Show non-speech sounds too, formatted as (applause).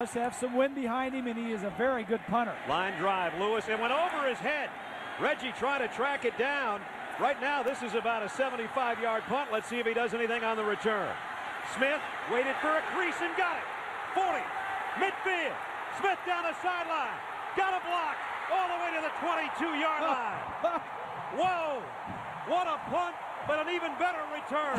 does have some wind behind him, and he is a very good punter. Line drive, Lewis, and went over his head. Reggie trying to track it down. Right now, this is about a 75-yard punt. Let's see if he does anything on the return. Smith waited for a crease and got it. 40, midfield. Smith down the sideline. Got a block all the way to the 22-yard (laughs) line. Whoa! What a punt, but an even better return.